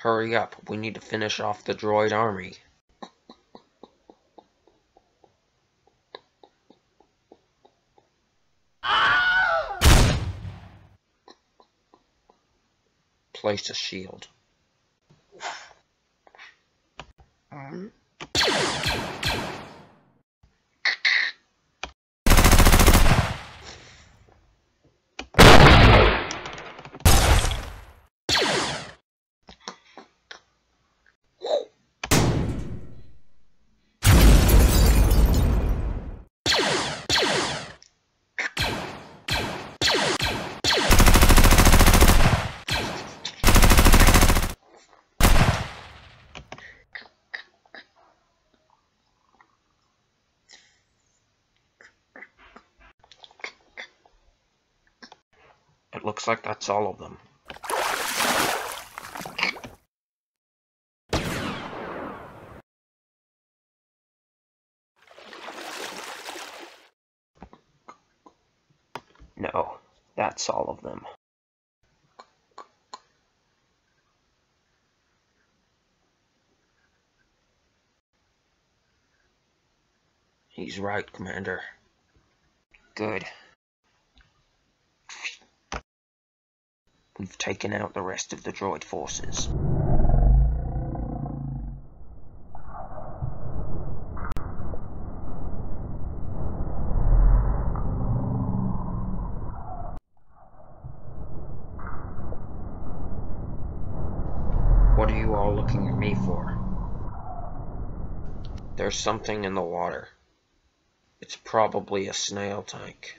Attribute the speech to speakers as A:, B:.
A: Hurry up, we need to finish off the droid army. Place a shield. Um. It looks like that's all of them. No, that's all of them. He's right, Commander. Good. We've taken out the rest of the droid forces. What are you all looking at me for? There's something in the water. It's probably a snail tank.